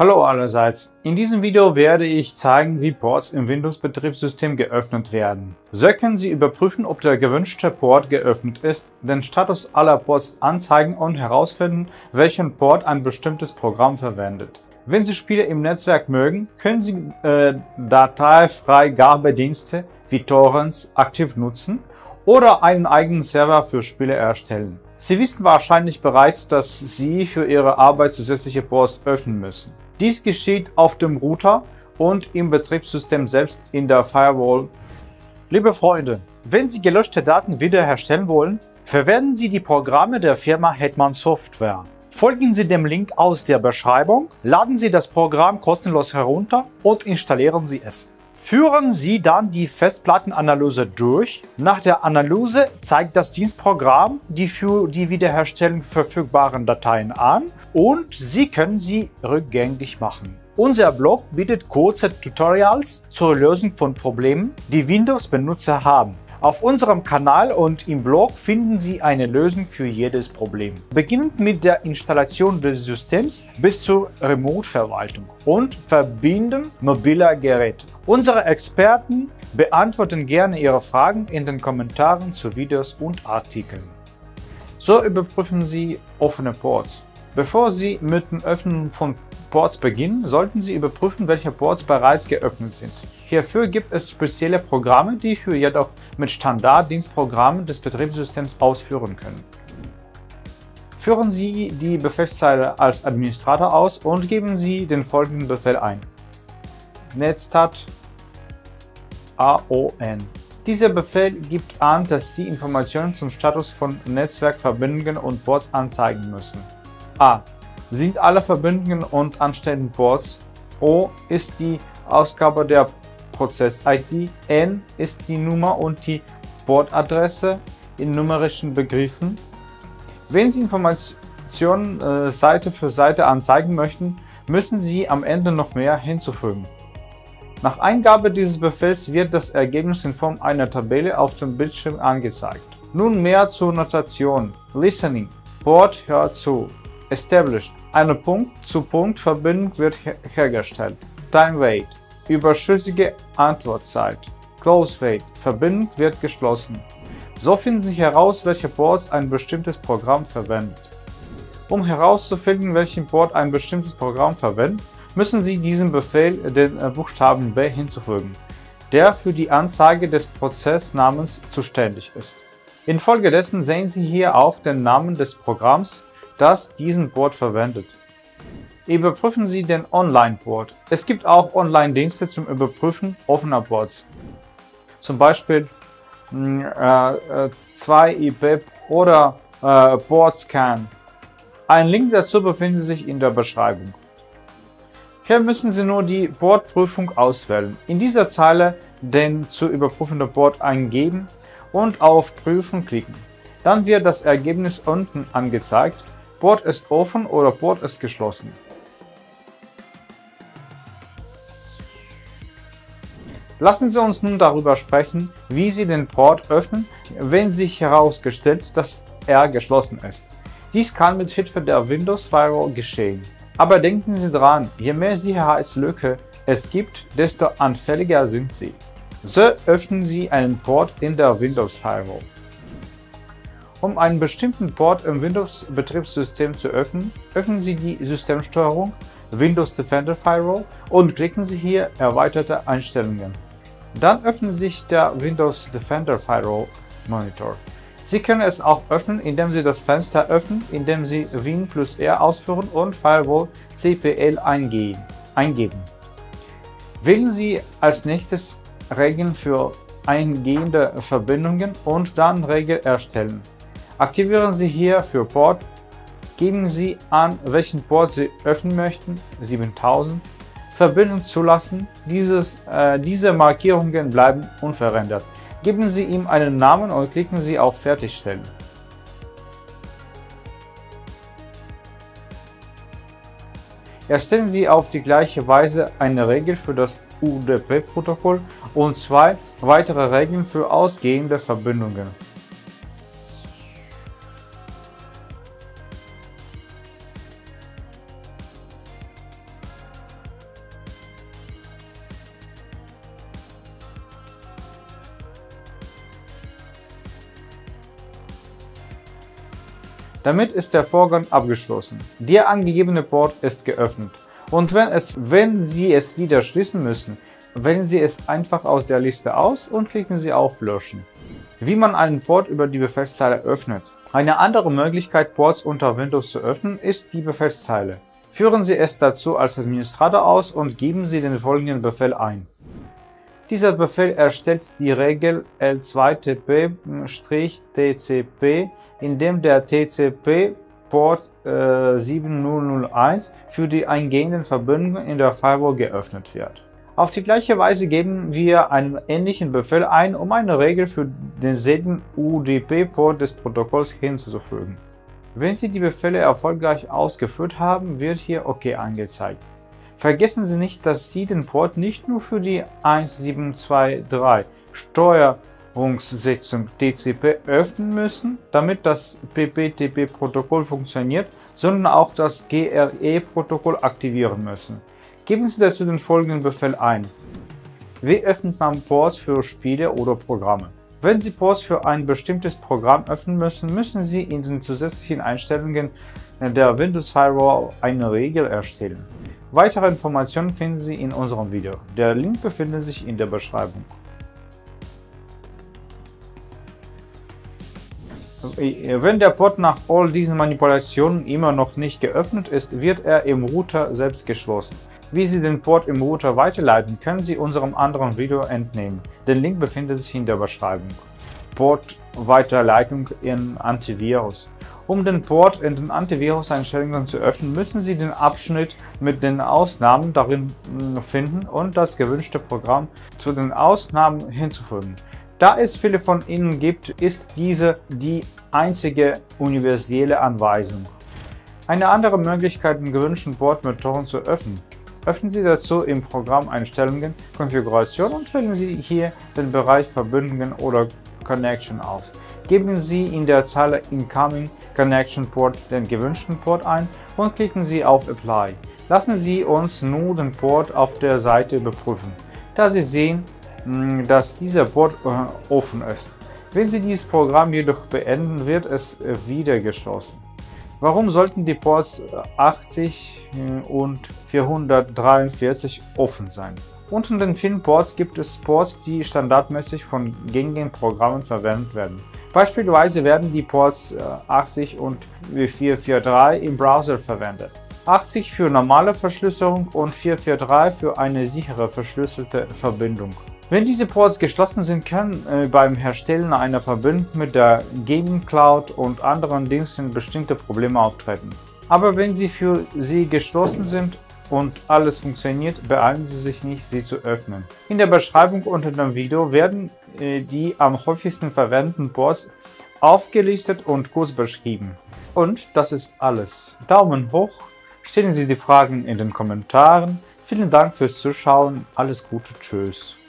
Hallo allerseits, in diesem Video werde ich zeigen, wie Ports im Windows-Betriebssystem geöffnet werden. So können Sie überprüfen, ob der gewünschte Port geöffnet ist, den Status aller Ports anzeigen und herausfinden, welchen Port ein bestimmtes Programm verwendet. Wenn Sie Spiele im Netzwerk mögen, können Sie äh, Dateifreigabedienste wie Torrents aktiv nutzen oder einen eigenen Server für Spiele erstellen. Sie wissen wahrscheinlich bereits, dass Sie für Ihre Arbeit zusätzliche Ports öffnen müssen. Dies geschieht auf dem Router und im Betriebssystem selbst in der Firewall. Liebe Freunde, wenn Sie gelöschte Daten wiederherstellen wollen, verwenden Sie die Programme der Firma Hetman Software. Folgen Sie dem Link aus der Beschreibung, laden Sie das Programm kostenlos herunter und installieren Sie es. Führen Sie dann die Festplattenanalyse durch. Nach der Analyse zeigt das Dienstprogramm die für die Wiederherstellung verfügbaren Dateien an und Sie können sie rückgängig machen. Unser Blog bietet kurze Tutorials zur Lösung von Problemen, die Windows-Benutzer haben. Auf unserem Kanal und im Blog finden Sie eine Lösung für jedes Problem. Beginnend mit der Installation des Systems bis zur Remote-Verwaltung und Verbinden mobiler Geräte. Unsere Experten beantworten gerne Ihre Fragen in den Kommentaren zu Videos und Artikeln. So überprüfen Sie offene Ports. Bevor Sie mit dem Öffnen von Ports beginnen, sollten Sie überprüfen, welche Ports bereits geöffnet sind. Hierfür gibt es spezielle Programme, die für jedoch mit Standarddienstprogrammen des Betriebssystems ausführen können. Führen Sie die Befehlszeile als Administrator aus und geben Sie den folgenden Befehl ein. netstat aon. Dieser Befehl gibt an, dass Sie Informationen zum Status von Netzwerkverbindungen und Ports anzeigen müssen. A. Sind alle Verbindungen und anstehenden Ports. O. Ist die Ausgabe der Prozess-ID, N ist die Nummer und die Portadresse in numerischen Begriffen. Wenn Sie Informationen äh, Seite für Seite anzeigen möchten, müssen Sie am Ende noch mehr hinzufügen. Nach Eingabe dieses Befehls wird das Ergebnis in Form einer Tabelle auf dem Bildschirm angezeigt. Nun mehr zur Notation. Listening. Port hört zu. Established. Eine Punkt-zu-Punkt-Verbindung wird her hergestellt. Time Wait überschüssige Antwortzeit. Close Wait. Verbindung wird geschlossen. So finden Sie heraus, welche Ports ein bestimmtes Programm verwendet. Um herauszufinden, welchen Port ein bestimmtes Programm verwendet, müssen Sie diesem Befehl den äh, Buchstaben B hinzufügen, der für die Anzeige des Prozessnamens zuständig ist. Infolgedessen sehen Sie hier auch den Namen des Programms, das diesen Port verwendet. Überprüfen Sie den Online-Port. Es gibt auch Online-Dienste zum Überprüfen offener Ports. Zum Beispiel hm, äh, 2IP äh, oder äh, PortScan. Ein Link dazu befindet sich in der Beschreibung. Hier müssen Sie nur die Portprüfung auswählen. In dieser Zeile den zu überprüfenden Port eingeben und auf Prüfen klicken. Dann wird das Ergebnis unten angezeigt. Port ist offen oder Port ist geschlossen. Lassen Sie uns nun darüber sprechen, wie Sie den Port öffnen, wenn sich herausgestellt, dass er geschlossen ist. Dies kann mit Hilfe der Windows Firewall geschehen. Aber denken Sie dran, je mehr Sicherheitslücke es gibt, desto anfälliger sind sie. So öffnen Sie einen Port in der Windows Firewall. Um einen bestimmten Port im Windows-Betriebssystem zu öffnen, öffnen Sie die Systemsteuerung Windows Defender Firewall und klicken Sie hier Erweiterte Einstellungen. Dann öffnet sich der Windows Defender Firewall Monitor. Sie können es auch öffnen, indem Sie das Fenster öffnen, indem Sie Win plus R ausführen und Firewall CPL eingeben. Wählen Sie als nächstes Regeln für eingehende Verbindungen und dann Regel erstellen. Aktivieren Sie hier für Port, geben Sie an, welchen Port Sie öffnen möchten, 7000, Verbindung zulassen. Dieses, äh, diese Markierungen bleiben unverändert. Geben Sie ihm einen Namen und klicken Sie auf Fertigstellen. Erstellen Sie auf die gleiche Weise eine Regel für das UDP-Protokoll und zwei weitere Regeln für ausgehende Verbindungen. Damit ist der Vorgang abgeschlossen. Der angegebene Port ist geöffnet. Und wenn, es, wenn Sie es wieder schließen müssen, wählen Sie es einfach aus der Liste aus und klicken Sie auf Löschen. Wie man einen Port über die Befehlszeile öffnet. Eine andere Möglichkeit, Ports unter Windows zu öffnen, ist die Befehlszeile. Führen Sie es dazu als Administrator aus und geben Sie den folgenden Befehl ein. Dieser Befehl erstellt die Regel L2TP-TCP, indem der TCP-Port äh, 7001 für die eingehenden Verbindungen in der Firewall geöffnet wird. Auf die gleiche Weise geben wir einen ähnlichen Befehl ein, um eine Regel für denselben UDP-Port des Protokolls hinzuzufügen. Wenn Sie die Befehle erfolgreich ausgeführt haben, wird hier OK angezeigt. Vergessen Sie nicht, dass Sie den Port nicht nur für die 1723 Steuerungssetzung TCP öffnen müssen, damit das PPTP-Protokoll funktioniert, sondern auch das GRE-Protokoll aktivieren müssen. Geben Sie dazu den folgenden Befehl ein. Wie öffnet man Ports für Spiele oder Programme? Wenn Sie Ports für ein bestimmtes Programm öffnen müssen, müssen Sie in den zusätzlichen Einstellungen der Windows Firewall eine Regel erstellen. Weitere Informationen finden Sie in unserem Video. Der Link befindet sich in der Beschreibung. Wenn der Port nach all diesen Manipulationen immer noch nicht geöffnet ist, wird er im Router selbst geschlossen. Wie Sie den Port im Router weiterleiten, können Sie unserem anderen Video entnehmen. Der Link befindet sich in der Beschreibung. Port-Weiterleitung in Antivirus. Um den Port in den Antivirus-Einstellungen zu öffnen, müssen Sie den Abschnitt mit den Ausnahmen darin hm, finden und das gewünschte Programm zu den Ausnahmen hinzufügen. Da es viele von ihnen gibt, ist diese die einzige universelle Anweisung. Eine andere Möglichkeit, den gewünschten Port mit Toren zu öffnen. Öffnen Sie dazu im Programm Einstellungen, Konfiguration und wählen Sie hier den Bereich Verbindungen oder Connection aus. Geben Sie in der Zeile Incoming Connection Port den gewünschten Port ein und klicken Sie auf Apply. Lassen Sie uns nun den Port auf der Seite überprüfen, da Sie sehen, hm, dass dieser Port äh, offen ist. Wenn Sie dieses Programm jedoch beenden, wird es äh, wieder geschlossen. Warum sollten die Ports 80 äh, und 443 offen sein? Unter den vielen Ports gibt es Ports, die standardmäßig von gängigen Programmen verwendet werden. Beispielsweise werden die Ports 80 äh, und 443 im Browser verwendet. 80 für normale Verschlüsselung und 443 für eine sichere verschlüsselte Verbindung. Wenn diese Ports geschlossen sind, können äh, beim Herstellen einer Verbindung mit der Gaming Cloud und anderen Diensten bestimmte Probleme auftreten. Aber wenn sie für Sie geschlossen sind und alles funktioniert, beeilen Sie sich nicht, sie zu öffnen. In der Beschreibung unter dem Video werden äh, die am häufigsten verwendeten Ports aufgelistet und kurz beschrieben. Und das ist alles. Daumen hoch, stellen Sie die Fragen in den Kommentaren. Vielen Dank fürs Zuschauen, alles Gute, tschüss.